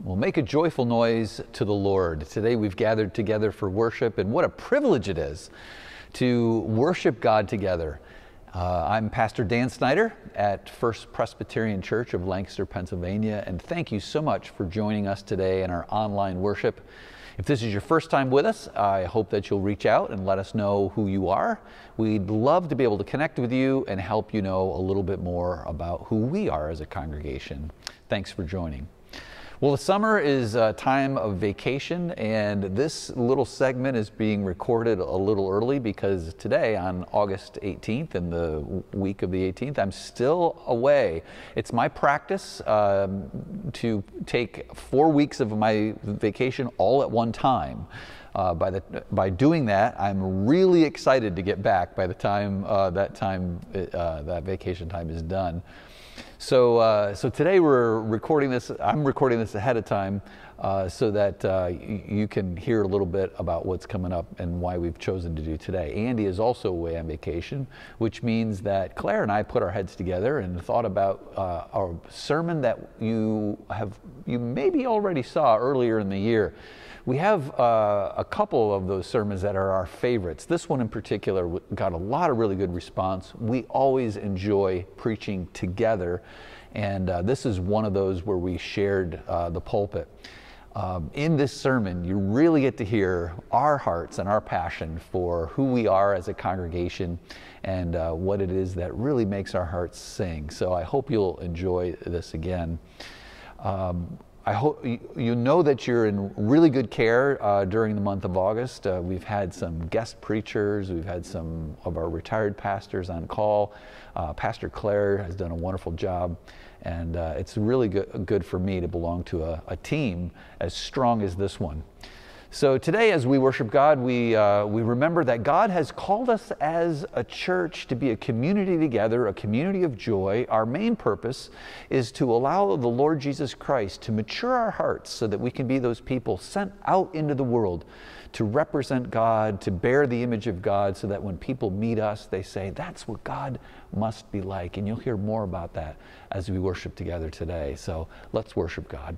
Well, make a joyful noise to the Lord. Today we've gathered together for worship, and what a privilege it is to worship God together. Uh, I'm Pastor Dan Snyder at First Presbyterian Church of Lancaster, Pennsylvania, and thank you so much for joining us today in our online worship. If this is your first time with us, I hope that you'll reach out and let us know who you are. We'd love to be able to connect with you and help you know a little bit more about who we are as a congregation. Thanks for joining. Well, the summer is a time of vacation, and this little segment is being recorded a little early because today, on August 18th, in the week of the 18th, I'm still away. It's my practice um, to take four weeks of my vacation all at one time. Uh, by, the, by doing that, I'm really excited to get back by the time uh, that time uh, that vacation time is done. So, uh, so today we're recording this, I'm recording this ahead of time uh, so that uh, you can hear a little bit about what's coming up and why we've chosen to do today. Andy is also away on vacation, which means that Claire and I put our heads together and thought about uh, our sermon that you have, you maybe already saw earlier in the year. We have uh, a couple of those sermons that are our favorites. This one in particular got a lot of really good response. We always enjoy preaching together, and uh, this is one of those where we shared uh, the pulpit. Um, in this sermon, you really get to hear our hearts and our passion for who we are as a congregation and uh, what it is that really makes our hearts sing. So I hope you'll enjoy this again. Um, I hope you know that you're in really good care uh, during the month of August. Uh, we've had some guest preachers, we've had some of our retired pastors on call. Uh, Pastor Claire has done a wonderful job, and uh, it's really good, good for me to belong to a, a team as strong as this one. So today, as we worship God, we, uh, we remember that God has called us as a church to be a community together, a community of joy. Our main purpose is to allow the Lord Jesus Christ to mature our hearts so that we can be those people sent out into the world to represent God, to bear the image of God, so that when people meet us, they say, That's what God must be like. And you'll hear more about that as we worship together today. So let's worship God.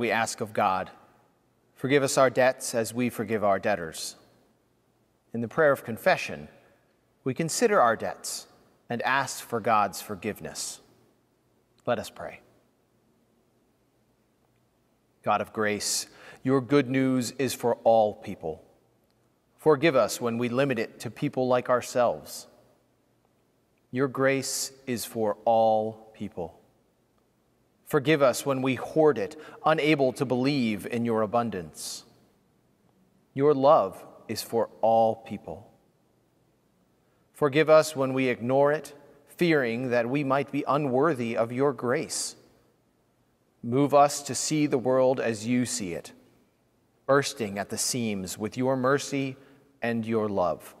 We ask of God, Forgive us our debts as we forgive our debtors. In the prayer of confession, we consider our debts and ask for God's forgiveness. Let us pray. God of grace, your good news is for all people. Forgive us when we limit it to people like ourselves. Your grace is for all people. Forgive us when we hoard it, unable to believe in your abundance. Your love is for all people. Forgive us when we ignore it, fearing that we might be unworthy of your grace. Move us to see the world as you see it, bursting at the seams with your mercy and your love.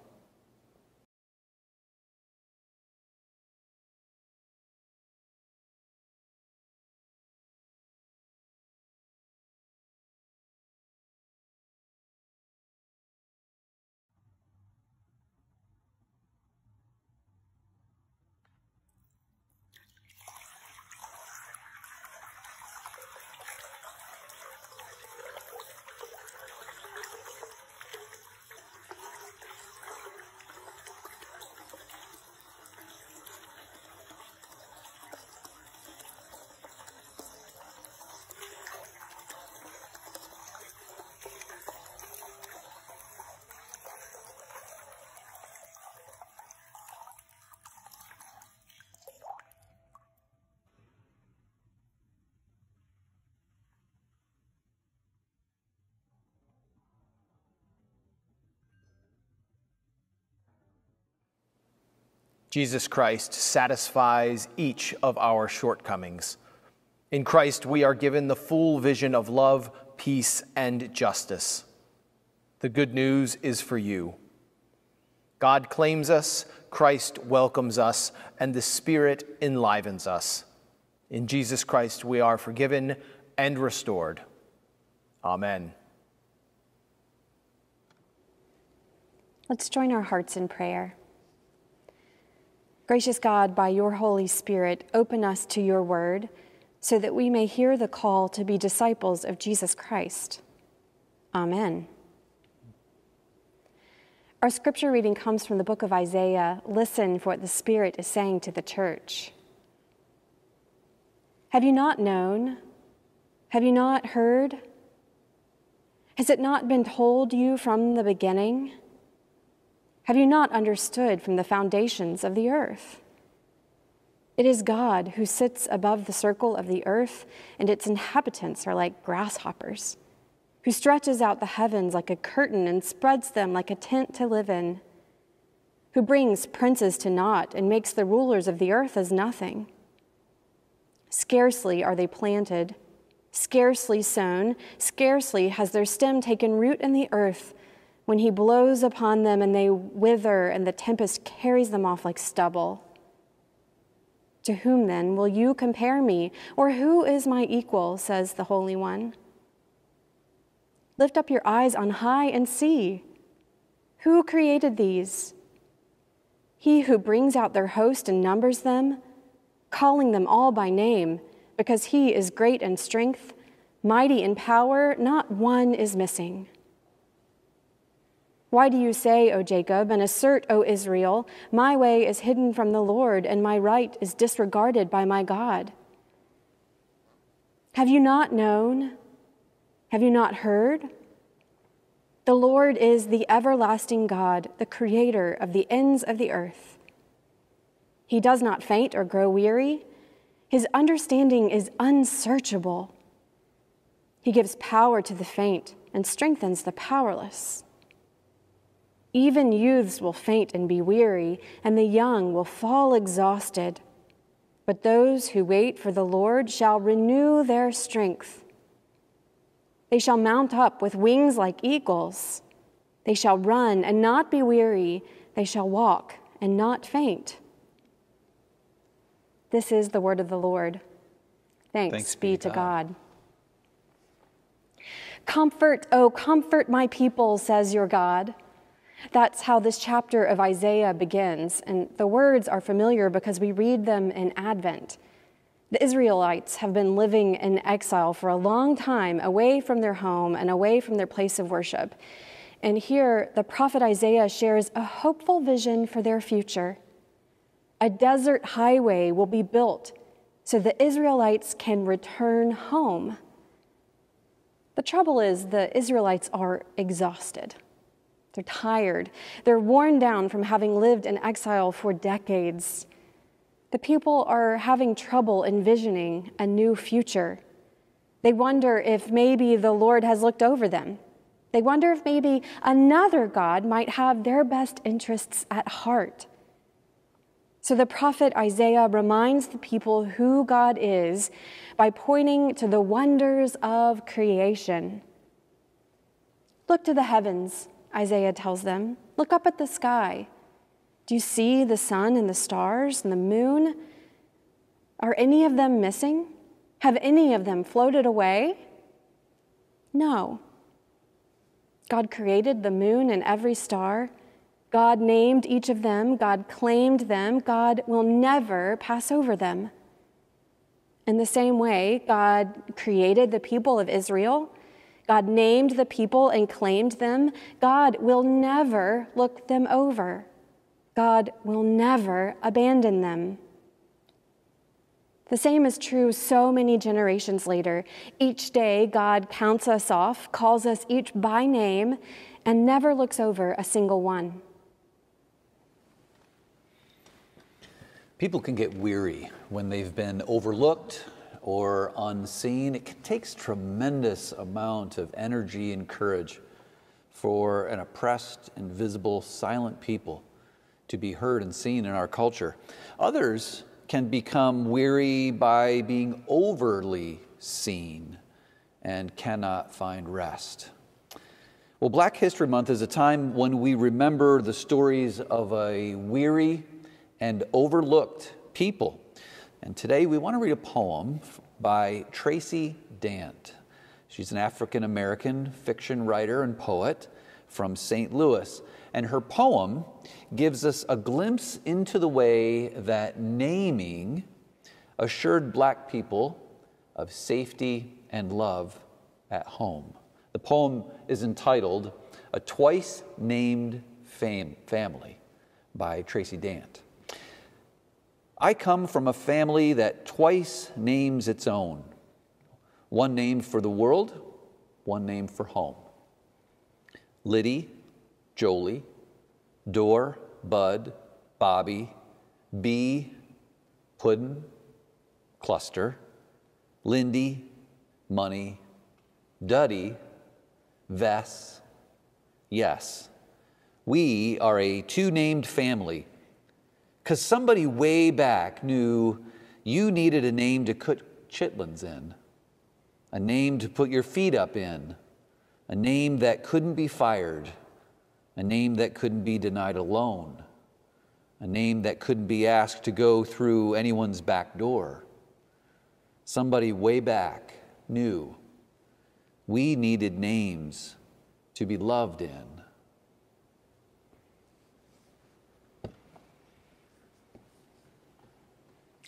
Jesus Christ satisfies each of our shortcomings. In Christ, we are given the full vision of love, peace, and justice. The good news is for you. God claims us, Christ welcomes us, and the Spirit enlivens us. In Jesus Christ, we are forgiven and restored. Amen. Let's join our hearts in prayer. Gracious God, by your Holy Spirit, open us to your word so that we may hear the call to be disciples of Jesus Christ. Amen. Our scripture reading comes from the book of Isaiah. Listen for what the Spirit is saying to the church. Have you not known? Have you not heard? Has it not been told you from the beginning? Have you not understood from the foundations of the earth? It is God who sits above the circle of the earth, and its inhabitants are like grasshoppers, who stretches out the heavens like a curtain and spreads them like a tent to live in, who brings princes to naught and makes the rulers of the earth as nothing. Scarcely are they planted, scarcely sown, scarcely has their stem taken root in the earth when he blows upon them and they wither and the tempest carries them off like stubble. To whom then will you compare me? Or who is my equal, says the Holy One? Lift up your eyes on high and see. Who created these? He who brings out their host and numbers them, calling them all by name, because he is great in strength, mighty in power, not one is missing. Why do you say, O Jacob, and assert, O Israel, my way is hidden from the Lord, and my right is disregarded by my God? Have you not known? Have you not heard? The Lord is the everlasting God, the creator of the ends of the earth. He does not faint or grow weary. His understanding is unsearchable. He gives power to the faint and strengthens the powerless. Even youths will faint and be weary, and the young will fall exhausted. But those who wait for the Lord shall renew their strength. They shall mount up with wings like eagles. They shall run and not be weary. They shall walk and not faint. This is the word of the Lord. Thanks, Thanks be, be to God. God. Comfort, oh, comfort my people, says your God. That's how this chapter of Isaiah begins, and the words are familiar because we read them in Advent. The Israelites have been living in exile for a long time, away from their home and away from their place of worship. And here, the prophet Isaiah shares a hopeful vision for their future. A desert highway will be built so the Israelites can return home. The trouble is, the Israelites are exhausted. They're tired. They're worn down from having lived in exile for decades. The people are having trouble envisioning a new future. They wonder if maybe the Lord has looked over them. They wonder if maybe another God might have their best interests at heart. So the prophet Isaiah reminds the people who God is by pointing to the wonders of creation. Look to the heavens, Isaiah tells them. Look up at the sky. Do you see the sun and the stars and the moon? Are any of them missing? Have any of them floated away? No. God created the moon and every star. God named each of them. God claimed them. God will never pass over them. In the same way, God created the people of Israel. God named the people and claimed them. God will never look them over. God will never abandon them. The same is true so many generations later. Each day, God counts us off, calls us each by name, and never looks over a single one. People can get weary when they've been overlooked or unseen. It takes tremendous amount of energy and courage for an oppressed, invisible, silent people to be heard and seen in our culture. Others can become weary by being overly seen and cannot find rest. Well, Black History Month is a time when we remember the stories of a weary and overlooked people. And today we want to read a poem by Tracy Dant. She's an African American fiction writer and poet from St. Louis. And her poem gives us a glimpse into the way that naming assured black people of safety and love at home. The poem is entitled A Twice Named Fam- Family by Tracy Dant. I come from a family that twice names its own one name for the world, one name for home. Liddy Jolie, Dor, Bud, Bobby, B, Puddin, Cluster, Lindy, Money, Duddy, Vess, Yes. We are a two named family because somebody way back knew you needed a name to cut chitlins in, a name to put your feet up in, a name that couldn't be fired a name that couldn't be denied a loan, a name that couldn't be asked to go through anyone's back door. Somebody way back knew we needed names to be loved in.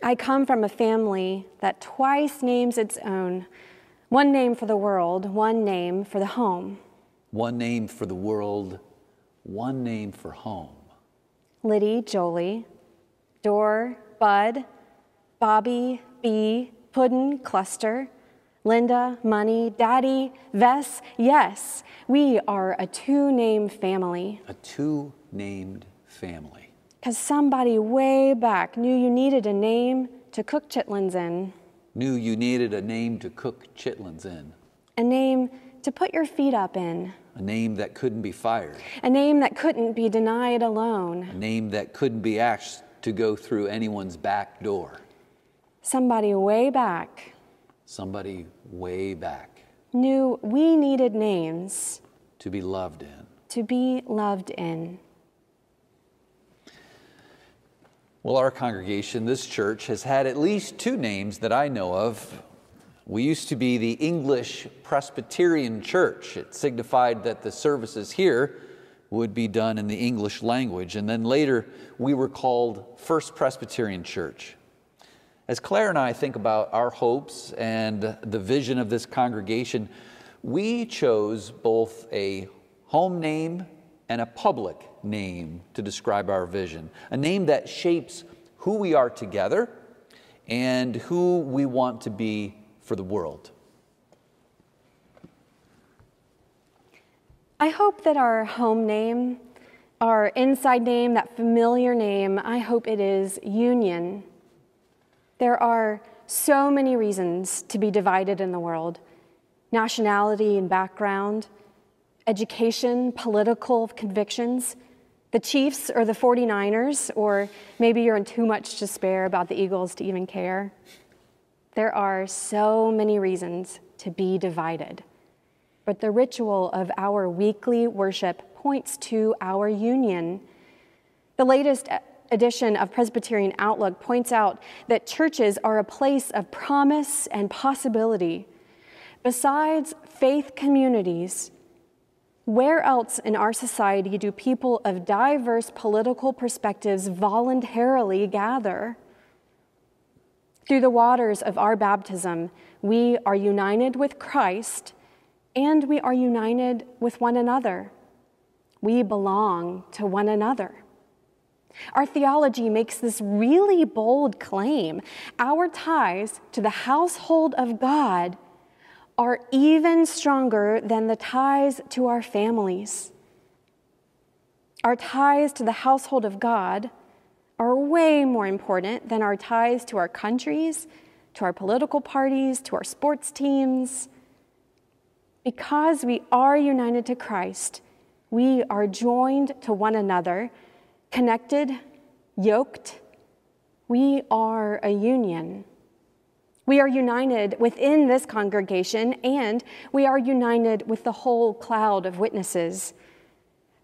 I come from a family that twice names its own one name for the world, one name for the home. One name for the world, one name for home. Liddy, Jolie, Dor, Bud, Bobby, Bee, Puddin, Cluster, Linda, Money, Daddy, Vess. Yes, we are a two name family. A two named family. Because somebody way back knew you needed a name to cook chitlins in, Knew you needed a name to cook chitlins in, a name to put your feet up in, a name that couldn't be fired, a name that couldn't be denied alone. a name that couldn't be asked to go through anyone's back door. somebody way back Somebody way back knew we needed names to be loved in. to be loved in. Well, our congregation, this church, has had at least two names that I know of. We used to be the English Presbyterian Church. It signified that the services here would be done in the English language. And then later, we were called First Presbyterian Church. As Claire and I think about our hopes and the vision of this congregation, we chose both a home name and a public name to describe our vision, a name that shapes who we are together and who we want to be for the world. I hope that our home name, our inside name, that familiar name, I hope it is Union. There are so many reasons to be divided in the world nationality and background, education, political convictions, the Chiefs or the 49ers, or maybe you're in too much despair about the Eagles to even care. There are so many reasons to be divided. But the ritual of our weekly worship points to our union. The latest edition of Presbyterian Outlook points out that churches are a place of promise and possibility. Besides faith communities, where else in our society do people of diverse political perspectives voluntarily gather? Through the waters of our baptism, we are united with Christ and we are united with one another. We belong to one another. Our theology makes this really bold claim. Our ties to the household of God are even stronger than the ties to our families. Our ties to the household of God are way more important than our ties to our countries, to our political parties, to our sports teams. Because we are united to Christ, we are joined to one another connected, yoked. We are a union. We are united within this congregation, and we are united with the whole cloud of witnesses.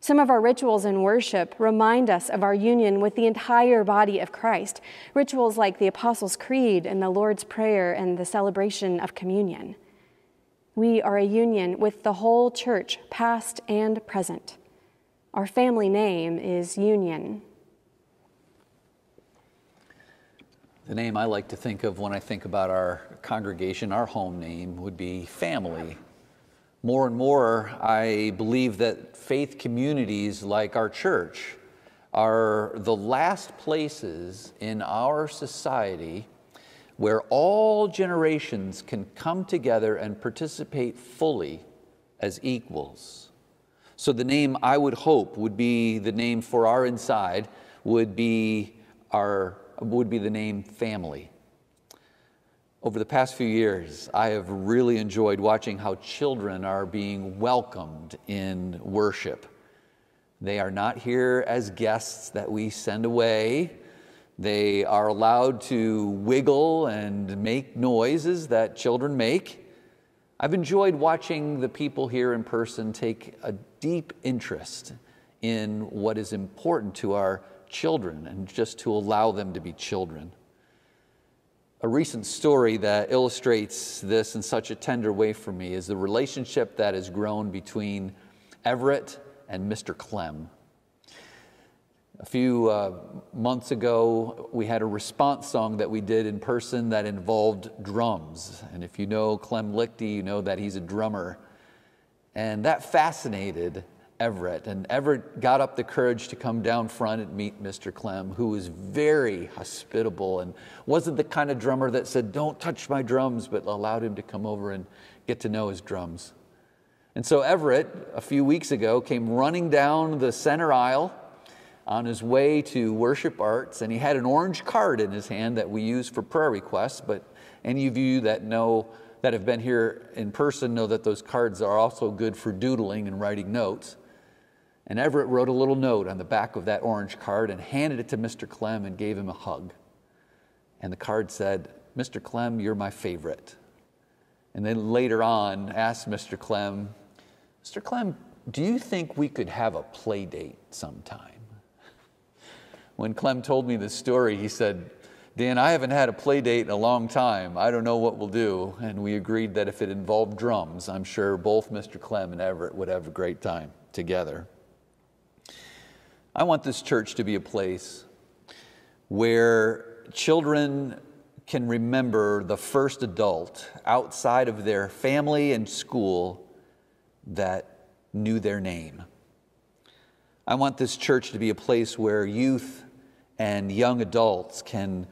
Some of our rituals in worship remind us of our union with the entire body of Christ, rituals like the Apostles' Creed and the Lord's Prayer and the celebration of communion. We are a union with the whole church, past and present. Our family name is Union. The name I like to think of when I think about our congregation, our home name, would be family. More and more, I believe that faith communities like our church are the last places in our society where all generations can come together and participate fully as equals. So the name I would hope would be the name for our inside would be our would be the name family. Over the past few years, I have really enjoyed watching how children are being welcomed in worship. They are not here as guests that we send away. They are allowed to wiggle and make noises that children make. I've enjoyed watching the people here in person take a deep interest in what is important to our children and just to allow them to be children. A recent story that illustrates this in such a tender way for me is the relationship that has grown between Everett and Mr. Clem. A few uh, months ago, we had a response song that we did in person that involved drums. And if you know Clem Lichty, you know that he's a drummer. And that fascinated Everett. And Everett got up the courage to come down front and meet Mr. Clem, who was very hospitable and wasn't the kind of drummer that said, Don't touch my drums, but allowed him to come over and get to know his drums. And so Everett, a few weeks ago, came running down the center aisle on his way to worship arts, and he had an orange card in his hand that we use for prayer requests. But any of you that know, that have been here in person, know that those cards are also good for doodling and writing notes. And Everett wrote a little note on the back of that orange card and handed it to Mr. Clem and gave him a hug. And the card said, Mr. Clem, you're my favorite. And then later on asked Mr. Clem, Mr. Clem, do you think we could have a play date sometime? When Clem told me this story, he said, Dan, I haven't had a play date in a long time. I don't know what we'll do. And we agreed that if it involved drums, I'm sure both Mr. Clem and Everett would have a great time together. I want this church to be a place where children can remember the first adult outside of their family and school that knew their name. I want this church to be a place where youth and young adults can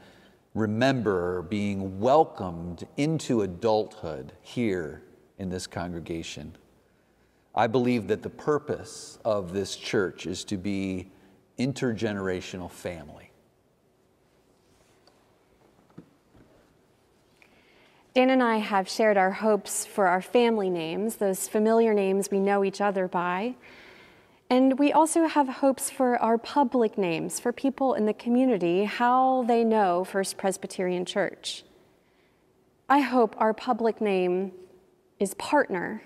remember being welcomed into adulthood here in this congregation. I believe that the purpose of this church is to be intergenerational family. Dan and I have shared our hopes for our family names, those familiar names we know each other by. And we also have hopes for our public names, for people in the community, how they know First Presbyterian Church. I hope our public name is partner.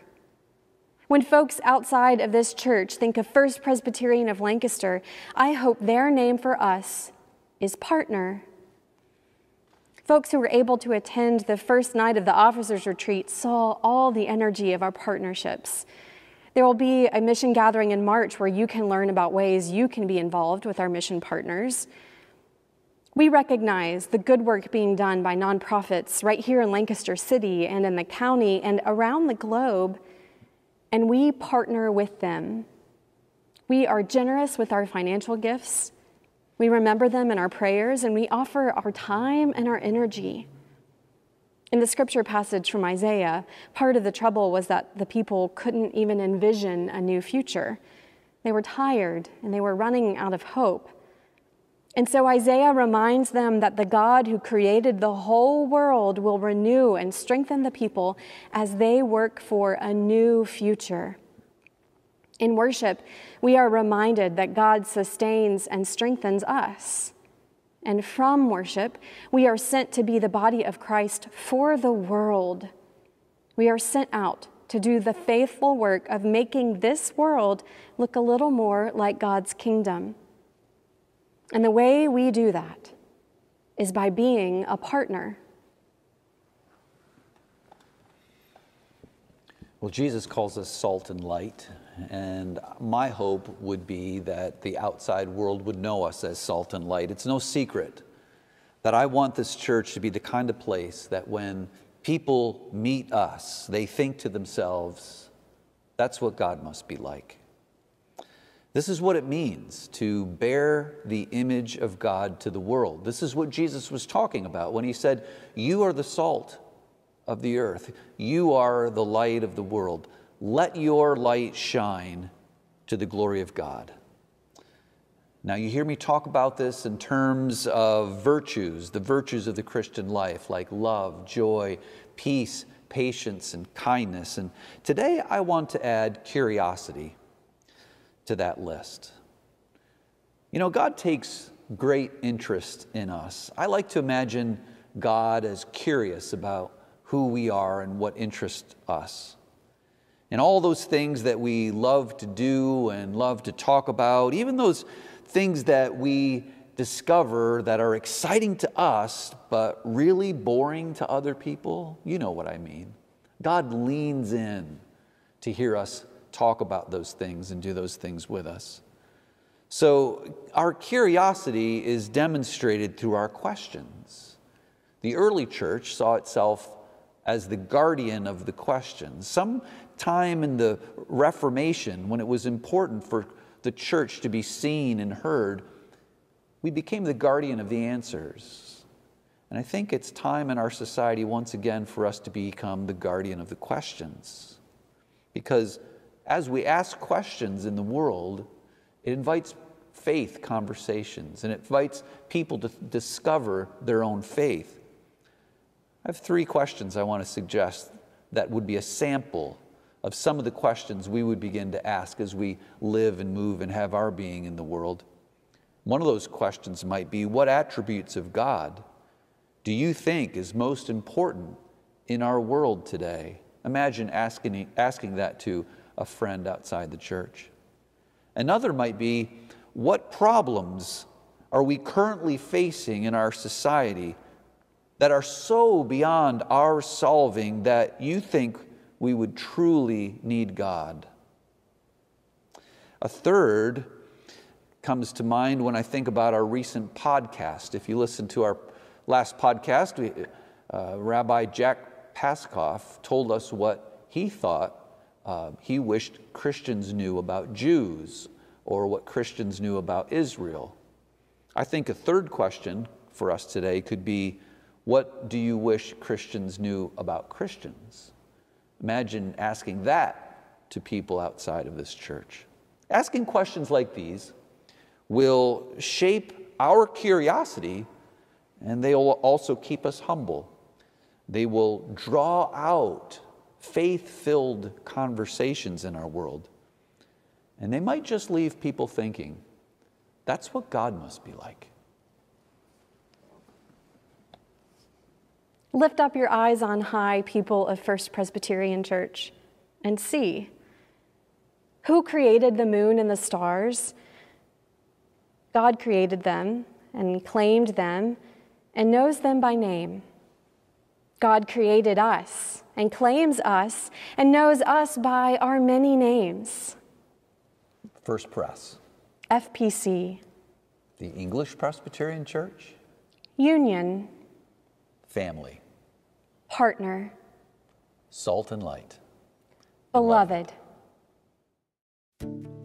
When folks outside of this church think of First Presbyterian of Lancaster, I hope their name for us is partner. Folks who were able to attend the first night of the officers' retreat saw all the energy of our partnerships. There will be a mission gathering in March where you can learn about ways you can be involved with our mission partners. We recognize the good work being done by nonprofits right here in Lancaster City and in the county and around the globe, and we partner with them. We are generous with our financial gifts. We remember them in our prayers and we offer our time and our energy. In the scripture passage from Isaiah, part of the trouble was that the people couldn't even envision a new future. They were tired and they were running out of hope. And so Isaiah reminds them that the God who created the whole world will renew and strengthen the people as they work for a new future. In worship, we are reminded that God sustains and strengthens us. And from worship, we are sent to be the body of Christ for the world. We are sent out to do the faithful work of making this world look a little more like God's kingdom. And the way we do that is by being a partner. Well, Jesus calls us salt and light, and my hope would be that the outside world would know us as salt and light. It's no secret that I want this church to be the kind of place that when people meet us, they think to themselves, that's what God must be like. This is what it means to bear the image of God to the world. This is what Jesus was talking about when he said, You are the salt of the earth, you are the light of the world. Let your light shine to the glory of God. Now, you hear me talk about this in terms of virtues, the virtues of the Christian life, like love, joy, peace, patience, and kindness. And today I want to add curiosity to that list. You know, God takes great interest in us. I like to imagine God as curious about who we are and what interests us and all those things that we love to do and love to talk about, even those things that we discover that are exciting to us but really boring to other people, you know what I mean. God leans in to hear us talk about those things and do those things with us. So, our curiosity is demonstrated through our questions. The early church saw itself as the guardian of the questions. Some time in the Reformation, when it was important for the church to be seen and heard, we became the guardian of the answers. And I think it's time in our society once again for us to become the guardian of the questions. Because as we ask questions in the world, it invites faith conversations and it invites people to discover their own faith. I have three questions I want to suggest that would be a sample of some of the questions we would begin to ask as we live and move and have our being in the world. One of those questions might be What attributes of God do you think is most important in our world today? Imagine asking, asking that to a friend outside the church. Another might be What problems are we currently facing in our society that are so beyond our solving that you think we would truly need God. A third comes to mind when I think about our recent podcast. If you listen to our last podcast, we, uh, Rabbi Jack Paskoff told us what he thought uh, he wished Christians knew about Jews or what Christians knew about Israel. I think a third question for us today could be what do you wish Christians knew about Christians? Imagine asking that to people outside of this church. Asking questions like these will shape our curiosity and they will also keep us humble. They will draw out faith filled conversations in our world. And they might just leave people thinking, that's what God must be like. Lift up your eyes on high, people of First Presbyterian Church, and see who created the moon and the stars. God created them and claimed them and knows them by name. God created us and claims us and knows us by our many names. First Pres, FPC, the English Presbyterian Church, Union, family, partner, salt and light. beloved. Heaven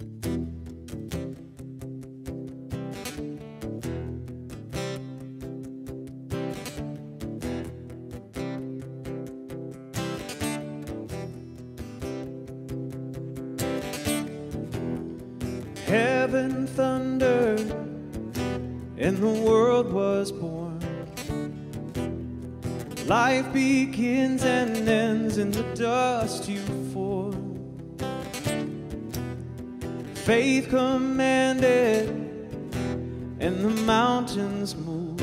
and the world was born. Life begins and ends in the dust you form. Faith commanded, and the mountains move.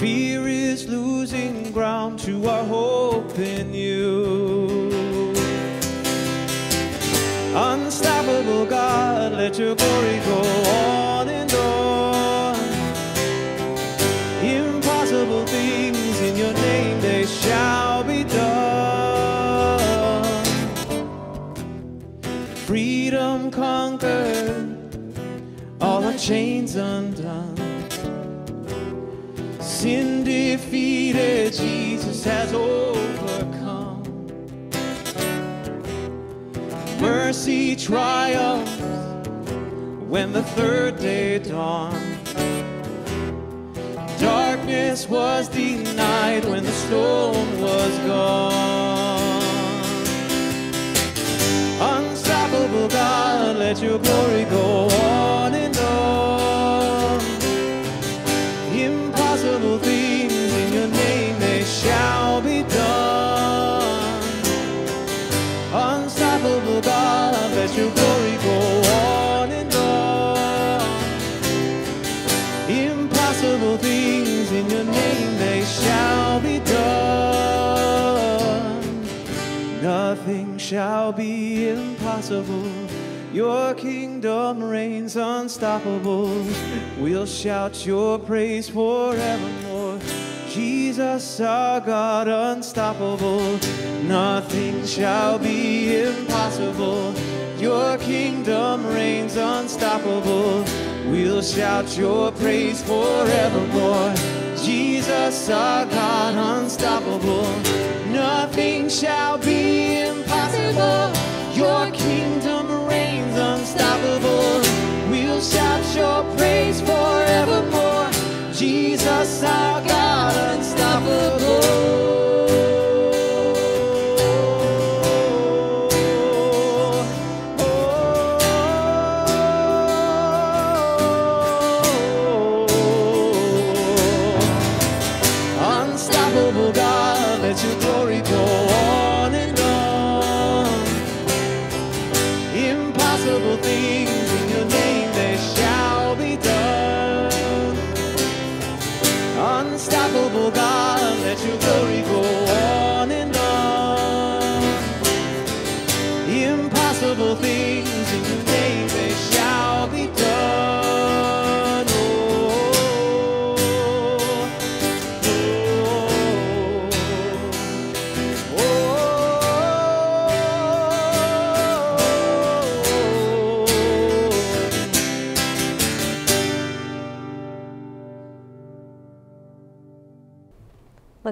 Fear is losing ground to our hope in you. Unstoppable God, let your glory go on chains undone. Sin defeated, Jesus has overcome. Mercy triumphs when the third day dawned. Darkness was denied when the storm was gone. Unstoppable God, let your glory go on. Shall be impossible. Your kingdom reigns unstoppable. We'll shout your praise forevermore. Jesus, our God, unstoppable. Nothing shall be impossible. Your kingdom reigns unstoppable. We'll shout your praise forevermore. Jesus, our God, unstoppable. Nothing shall be Your kingdom reigns unstoppable. We'll shout your praise forevermore. Jesus, our God,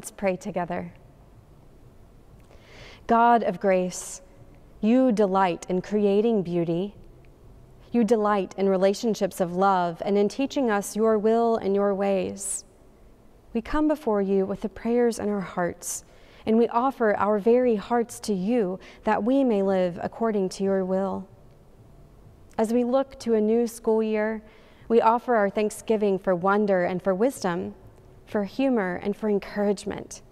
Let's pray together. God of grace, you delight in creating beauty. You delight in relationships of love and in teaching us your will and your ways. We come before you with the prayers in our hearts, and we offer our very hearts to you that we may live according to your will. As we look to a new school year, we offer our thanksgiving for wonder and for wisdom, for humor, and for encouragement.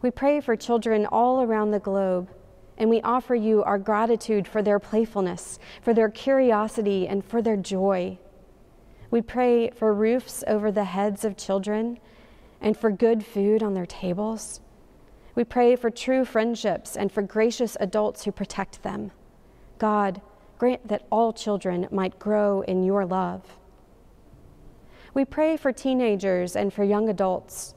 We pray for children all around the globe, and we offer you our gratitude for their playfulness, for their curiosity, and for their joy. We pray for roofs over the heads of children and for good food on their tables. We pray for true friendships and for gracious adults who protect them. God, grant that all children might grow in your love. We pray for teenagers and for young adults.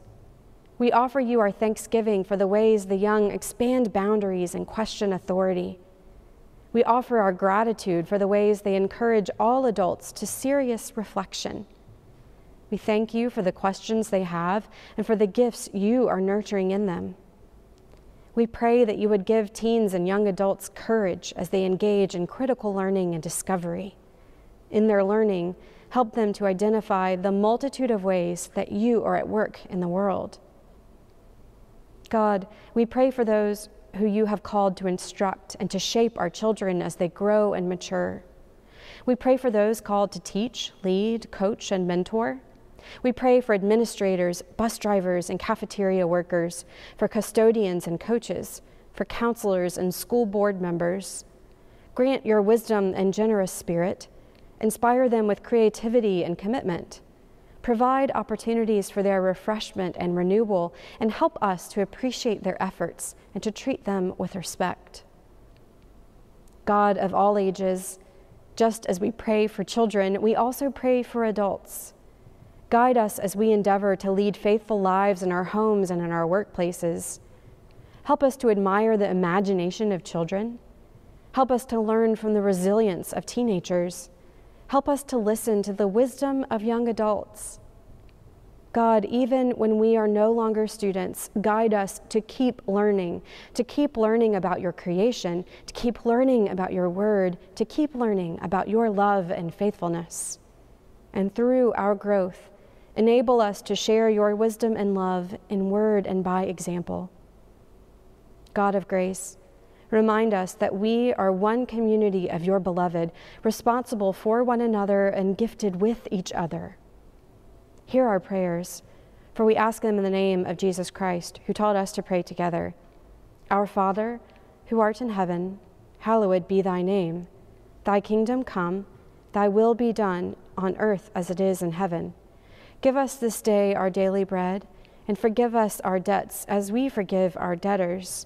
We offer you our thanksgiving for the ways the young expand boundaries and question authority. We offer our gratitude for the ways they encourage all adults to serious reflection. We thank you for the questions they have and for the gifts you are nurturing in them. We pray that you would give teens and young adults courage as they engage in critical learning and discovery. In their learning, help them to identify the multitude of ways that you are at work in the world. God, we pray for those who you have called to instruct and to shape our children as they grow and mature. We pray for those called to teach, lead, coach, and mentor. We pray for administrators, bus drivers, and cafeteria workers, for custodians and coaches, for counselors and school board members. Grant your wisdom and generous spirit. Inspire them with creativity and commitment. Provide opportunities for their refreshment and renewal, and help us to appreciate their efforts and to treat them with respect. God of all ages, just as we pray for children, we also pray for adults. Guide us as we endeavor to lead faithful lives in our homes and in our workplaces. Help us to admire the imagination of children. Help us to learn from the resilience of teenagers. Help us to listen to the wisdom of young adults. God, even when we are no longer students, guide us to keep learning, to keep learning about your creation, to keep learning about your word, to keep learning about your love and faithfulness. And through our growth, Enable us to share your wisdom and love in word and by example. God of grace, remind us that we are one community of your beloved, responsible for one another and gifted with each other. Hear our prayers, for we ask them in the name of Jesus Christ, who taught us to pray together. Our Father, who art in heaven, hallowed be thy name. Thy kingdom come, thy will be done on earth as it is in heaven. Give us this day our daily bread, and forgive us our debts as we forgive our debtors.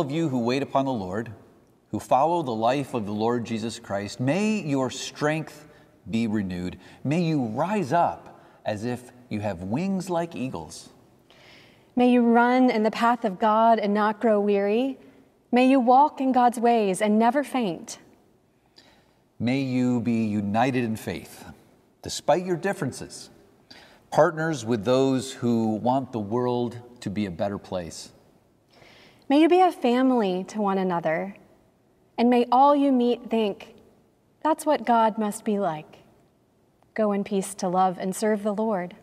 All of you who wait upon the Lord, who follow the life of the Lord Jesus Christ, may your strength be renewed. May you rise up as if you have wings like eagles. May you run in the path of God and not grow weary. May you walk in God's ways and never faint. May you be united in faith, despite your differences, partners with those who want the world to be a better place. May you be a family to one another, and may all you meet think, that's what God must be like. Go in peace to love and serve the Lord.